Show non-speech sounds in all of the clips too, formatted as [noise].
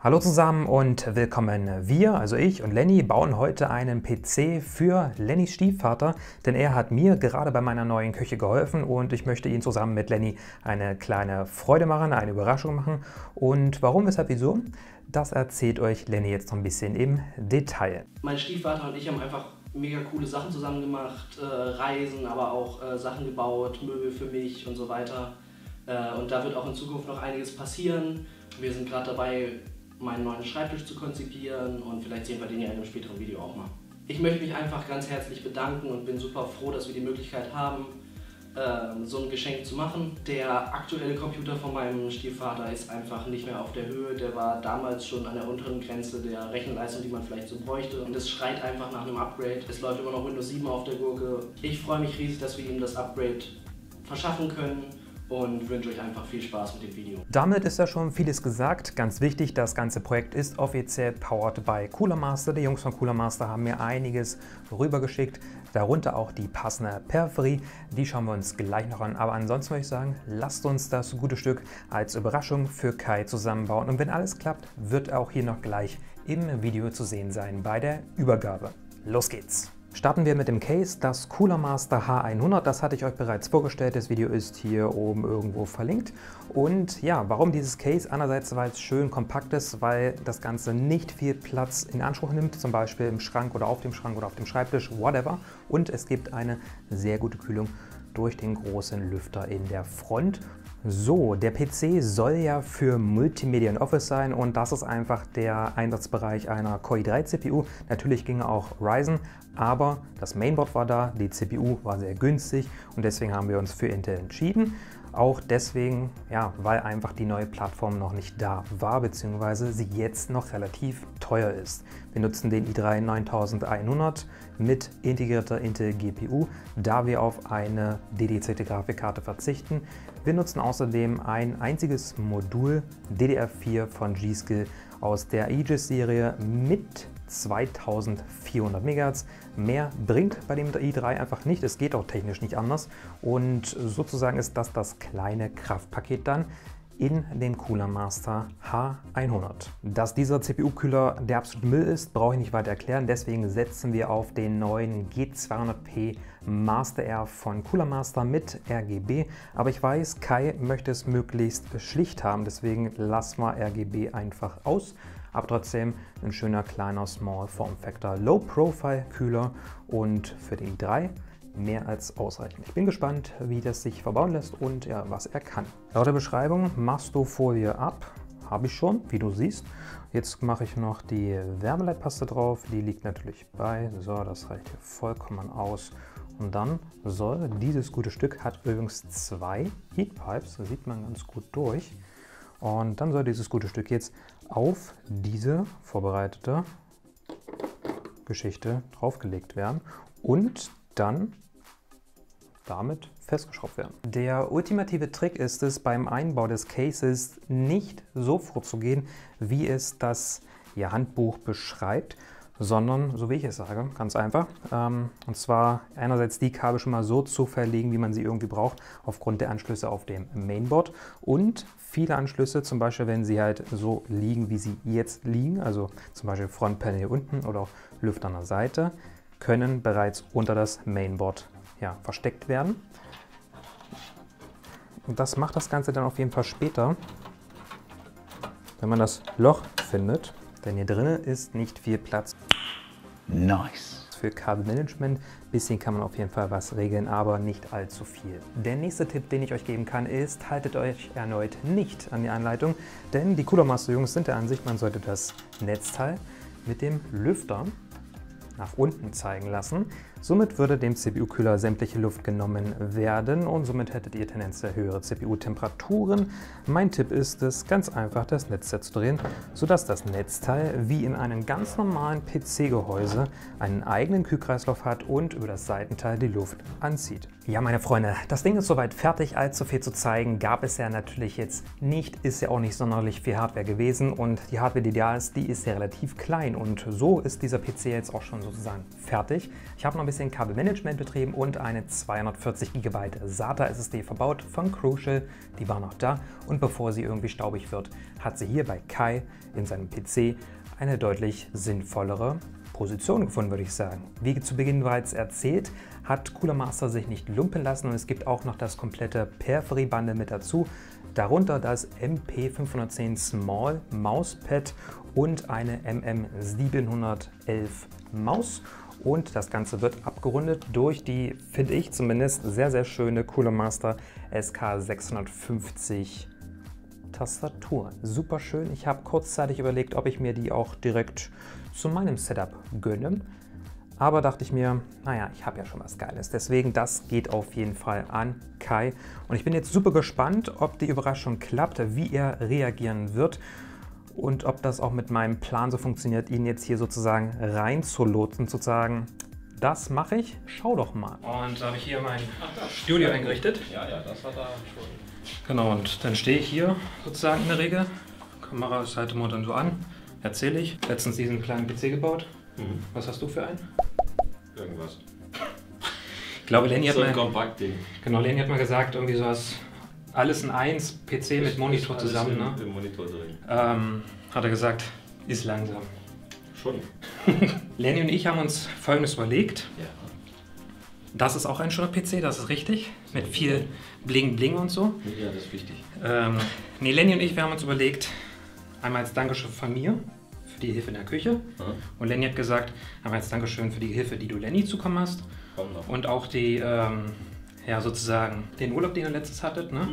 Hallo zusammen und willkommen. Wir, also ich und Lenny, bauen heute einen PC für Lennys Stiefvater, denn er hat mir gerade bei meiner neuen Küche geholfen und ich möchte ihn zusammen mit Lenny eine kleine Freude machen, eine Überraschung machen. Und warum, weshalb, wieso? Das erzählt euch Lenny jetzt noch ein bisschen im Detail. Mein Stiefvater und ich haben einfach mega coole Sachen zusammen gemacht, äh, Reisen, aber auch äh, Sachen gebaut, Möbel für mich und so weiter. Äh, und da wird auch in Zukunft noch einiges passieren. Wir sind gerade dabei, meinen neuen Schreibtisch zu konzipieren und vielleicht sehen wir den ja in einem späteren Video auch mal. Ich möchte mich einfach ganz herzlich bedanken und bin super froh, dass wir die Möglichkeit haben, ähm, so ein Geschenk zu machen. Der aktuelle Computer von meinem Stiefvater ist einfach nicht mehr auf der Höhe. Der war damals schon an der unteren Grenze der Rechenleistung, die man vielleicht so bräuchte. Und es schreit einfach nach einem Upgrade. Es läuft immer noch Windows 7 auf der Gurke. Ich freue mich riesig, dass wir ihm das Upgrade verschaffen können und wünsche euch einfach viel Spaß mit dem Video. Damit ist ja schon vieles gesagt. Ganz wichtig, das ganze Projekt ist offiziell powered by Cooler Master. Die Jungs von Cooler Master haben mir einiges rübergeschickt, darunter auch die passende Peripherie. Die schauen wir uns gleich noch an. Aber ansonsten würde ich sagen, lasst uns das gute Stück als Überraschung für Kai zusammenbauen. Und wenn alles klappt, wird auch hier noch gleich im Video zu sehen sein bei der Übergabe. Los geht's! Starten wir mit dem Case, das Cooler Master H100. Das hatte ich euch bereits vorgestellt. Das Video ist hier oben irgendwo verlinkt. Und ja, warum dieses Case? Einerseits, weil es schön kompakt ist, weil das Ganze nicht viel Platz in Anspruch nimmt, zum Beispiel im Schrank oder auf dem Schrank oder auf dem Schreibtisch, whatever. Und es gibt eine sehr gute Kühlung durch den großen Lüfter in der Front. So, der PC soll ja für Multimedia und Office sein und das ist einfach der Einsatzbereich einer Core i3 CPU. Natürlich ginge auch Ryzen, aber das Mainboard war da, die CPU war sehr günstig und deswegen haben wir uns für Intel entschieden. Auch deswegen, ja, weil einfach die neue Plattform noch nicht da war, beziehungsweise sie jetzt noch relativ teuer ist. Wir nutzen den i3 9100 mit integrierter Intel GPU, da wir auf eine dedizierte Grafikkarte verzichten. Wir nutzen außerdem ein einziges Modul DDR4 von G-Skill aus der Aegis-Serie mit 2400 MHz. Mehr bringt bei dem i3 einfach nicht, es geht auch technisch nicht anders. Und sozusagen ist das das kleine Kraftpaket dann in dem Cooler Master H100. Dass dieser CPU-Kühler der absolute Müll ist, brauche ich nicht weiter erklären. Deswegen setzen wir auf den neuen G200P Master R von Cooler Master mit RGB. Aber ich weiß, Kai möchte es möglichst schlicht haben, deswegen lassen wir RGB einfach aus aber trotzdem ein schöner kleiner Small Form Factor Low Profile Kühler und für den i3 mehr als ausreichend. Ich bin gespannt, wie das sich verbauen lässt und ja, was er kann. Laut der Beschreibung machst du Folie ab, habe ich schon, wie du siehst. Jetzt mache ich noch die Wärmeleitpaste drauf, die liegt natürlich bei. So, das reicht hier vollkommen aus. Und dann soll dieses gute Stück, hat übrigens zwei Heatpipes, da sieht man ganz gut durch. Und dann soll dieses gute Stück jetzt auf diese vorbereitete Geschichte draufgelegt werden und dann damit festgeschraubt werden. Der ultimative Trick ist es, beim Einbau des Cases nicht so vorzugehen, wie es das ja, Handbuch beschreibt, sondern so wie ich es sage, ganz einfach. Ähm, und zwar einerseits die Kabel schon mal so zu verlegen, wie man sie irgendwie braucht, aufgrund der Anschlüsse auf dem Mainboard und viele Anschlüsse, zum Beispiel wenn sie halt so liegen, wie sie jetzt liegen, also zum Beispiel Frontpanel hier unten oder auch Lüfter an der Seite, können bereits unter das Mainboard ja, versteckt werden. Und das macht das Ganze dann auf jeden Fall später, wenn man das Loch findet, denn hier drinnen ist nicht viel Platz. Nice. Für Kabelmanagement, bisschen kann man auf jeden Fall was regeln, aber nicht allzu viel. Der nächste Tipp, den ich euch geben kann, ist, haltet euch erneut nicht an die Anleitung, denn die Cooler Master Jungs sind der Ansicht, man sollte das Netzteil mit dem Lüfter nach unten zeigen lassen. Somit würde dem CPU-Kühler sämtliche Luft genommen werden und somit hättet ihr tendenziell höhere CPU-Temperaturen. Mein Tipp ist es, ganz einfach das Netzteil zu drehen, sodass das Netzteil wie in einem ganz normalen PC-Gehäuse einen eigenen Kühlkreislauf hat und über das Seitenteil die Luft anzieht. Ja, meine Freunde, das Ding ist soweit fertig. Allzu viel zu zeigen gab es ja natürlich jetzt nicht, ist ja auch nicht sonderlich viel Hardware gewesen und die Hardware, die da ist, die ist ja relativ klein und so ist dieser PC jetzt auch schon sozusagen fertig. Ich habe noch bisschen Kabelmanagement betrieben und eine 240 GB SATA SSD verbaut von Crucial. Die war noch da und bevor sie irgendwie staubig wird, hat sie hier bei Kai in seinem PC eine deutlich sinnvollere Position gefunden, würde ich sagen. Wie zu Beginn bereits erzählt, hat Cooler Master sich nicht lumpen lassen und es gibt auch noch das komplette Peripherie-Bundle mit dazu. Darunter das MP510 Small Mauspad und eine MM711 Maus. Und das Ganze wird abgerundet durch die, finde ich zumindest, sehr, sehr schöne Cooler Master SK650 Tastatur. Super schön. Ich habe kurzzeitig überlegt, ob ich mir die auch direkt zu meinem Setup gönne. Aber dachte ich mir, naja, ich habe ja schon was Geiles. Deswegen, das geht auf jeden Fall an Kai. Und ich bin jetzt super gespannt, ob die Überraschung klappt, wie er reagieren wird und ob das auch mit meinem Plan so funktioniert, ihn jetzt hier sozusagen reinzulotsen, sozusagen. Das mache ich. Schau doch mal. Und da habe ich hier mein Studio eingerichtet. Ja, ja, das hat er schon. Genau, und dann stehe ich hier sozusagen in der Regel. Kamera schalte mal dann so an. Erzähle ich. Letztens diesen kleinen PC gebaut. Mhm. Was hast du für einen? Irgendwas. Ich glaube, Lenny hat So ein mal, genau, Lenny hat mal gesagt, irgendwie sowas, alles in eins, PC mit Monitor alles zusammen. Im, Ne? Im Monitor drin. Ähm, hat er gesagt, ist langsam. Schon. [laughs] Lenny und ich haben uns folgendes überlegt. Ja. Das ist auch ein schöner PC, das ist richtig. Mit viel Bling Bling und so. Ja, das ist wichtig. Ähm, nee, Lenny und ich, wir haben uns überlegt, einmal als Dankeschön von mir für die Hilfe in der Küche. Ja, Und Lenny hat gesagt, einmal als Dankeschön für die Hilfe, die du Lenny zukommen hast. komm noch. Und auch die, ähm, ja, sozusagen den Urlaub, den ihr letztes hattet, ne?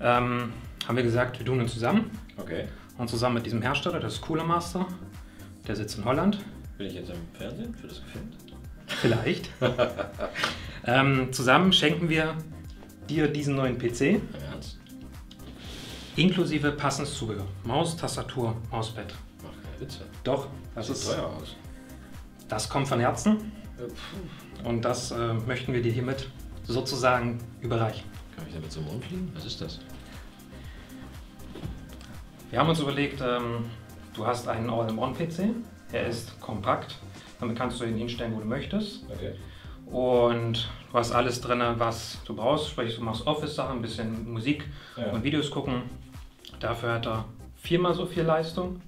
Ähm, haben wir gesagt, wir tun ihn zusammen. Okay. Und zusammen mit diesem Hersteller, das ist Cooler Master. Der sitzt in Holland. Bin ich jetzt im Fernsehen? Wird das gefilmt? Vielleicht. [laughs] ähm, zusammen schenken wir dir diesen neuen PC, Im Ernst? inklusive passendes Zubehör. Maus, Tastatur, Mauspad. Mach keine Witze. Doch, das Sieht ist teuer aus. Das kommt von Herzen Ja, pff. und das äh, möchten wir dir hiermit sozusagen überreichen. Kann ich damit zum Mond fliegen? Was ist das? Wir haben uns überlegt, ähm, du hast einen All-in-One-PC. Er ist kompakt. Damit kannst du ihn hinstellen, wo du möchtest. Okay. Und du hast alles drin, was du brauchst. Sprich, du machst Office-Sachen, ein bisschen Musik Ja. und Videos gucken. Dafür hat er viermal so viel Leistung.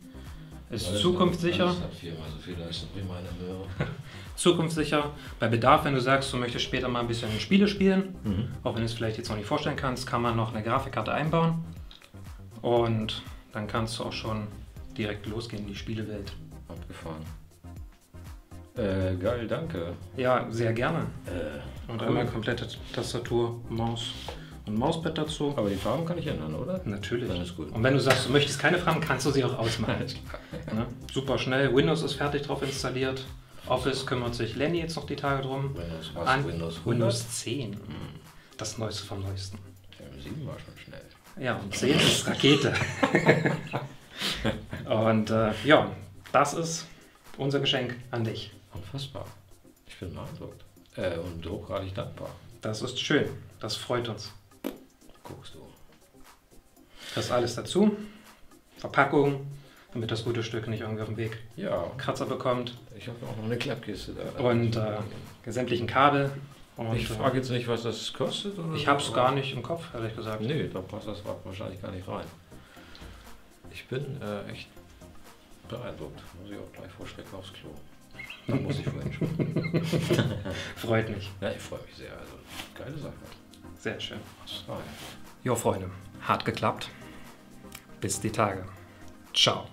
Ist Alles- zukunftssicher. Alles hat viermal so viel Leistung wie meine Möhre. [laughs] Zukunftssicher. Bei Bedarf, wenn du sagst, du möchtest später mal ein bisschen Spiele spielen, Mhm. auch wenn du es vielleicht jetzt noch nicht vorstellen kannst, kann man noch eine Grafikkarte einbauen. Und dann kannst du auch schon direkt losgehen in die Spielewelt. Abgefahren. Äh, geil, danke. Ja, sehr gerne. Äh, Und cool. einmal komplette Tastatur, Maus und Mauspad dazu. Aber die Farben kann ich ändern, oder? Natürlich. Dann ist gut. Und wenn du sagst, du möchtest keine Farben, kannst du sie auch ausmalen. Ne? Super schnell. Windows ist fertig drauf installiert. Office kümmert sich Lenny jetzt noch die Tage drum. Windows, was? An Windows 100? Windows 10. Das Neueste vom Neuesten. Ja, 7 war schon schnell. Ja, und 10 ist Rakete. [laughs] und äh, ja, das ist unser Geschenk an dich. Unfassbar. Ich bin beeindruckt. Äh, und hochgradig dankbar. Das ist schön. Das freut uns. Guckst du. Das alles dazu. Verpackung, damit das gute Stück nicht irgendwie auf dem Weg Ja, Kratzer bekommt. ich habe auch noch eine Klappkiste da. Und äh, sämtlichen Kabel. Und, ich frage jetzt nicht, was das kostet. Oder ich habe es gar nicht im Kopf, ehrlich gesagt. Nee, da passt das wahrscheinlich gar nicht rein. Ich bin äh, echt beeindruckt. Muss ich auch gleich vor Schreck aufs Klo. Da muss ich vorhin [laughs] schon. Freut mich. Ja, ich freue mich sehr. Also, geile Sache. Sehr schön. Jo, Freunde, hart geklappt. Bis die Tage. Ciao.